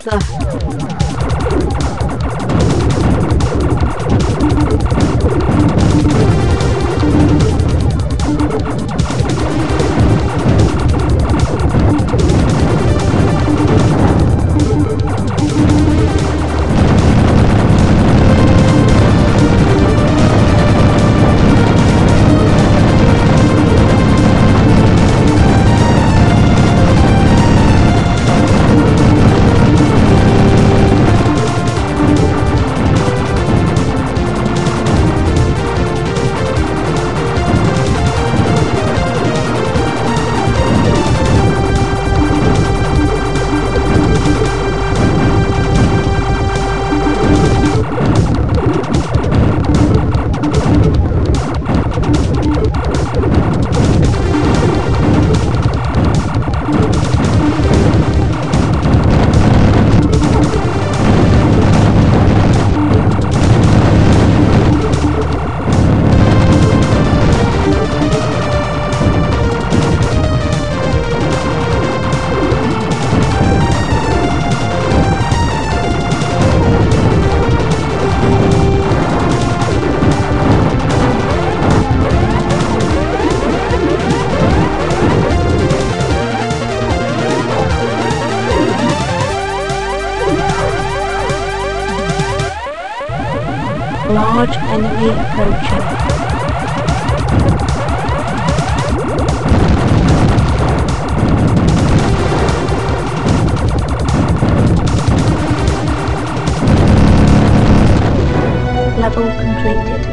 Luck. Large enemy approaching. Level completed.